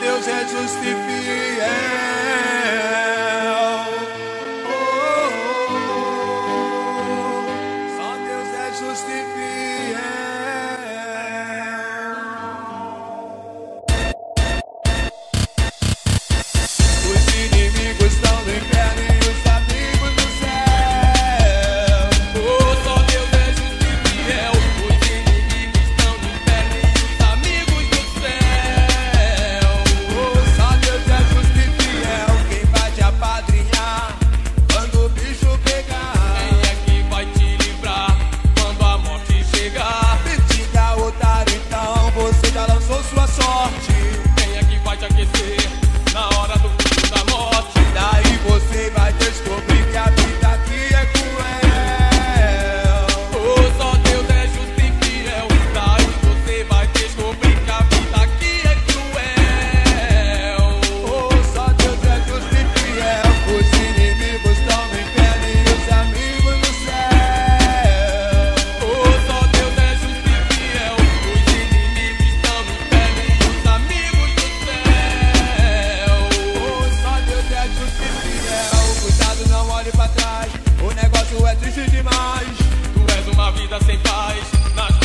Deus é justo e fiel. olhe pra trás. O negócio é triste demais. Tu és uma vida sem paz. Nas